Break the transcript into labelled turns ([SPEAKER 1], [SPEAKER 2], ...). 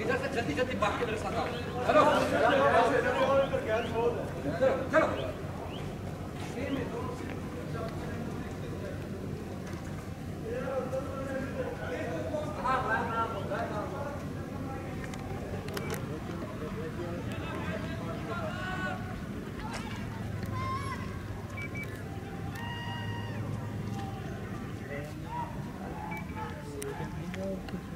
[SPEAKER 1] इधर से जल्दी जल्दी बाकी मेरे साथ आओ चलो चलो चलो
[SPEAKER 2] you.